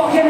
fucking